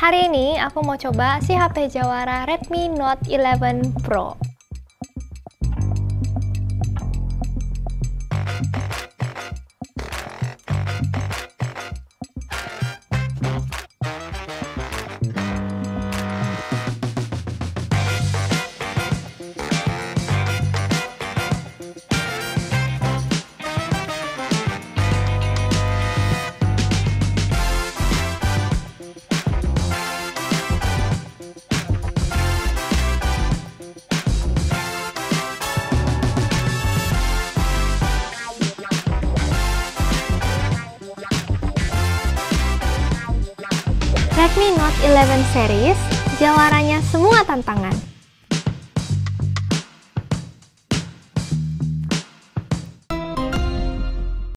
Hari ini aku mau coba si HP Jawara Redmi Note 11 Pro. Redmi Note 11 series, jawarannya semua tantangan.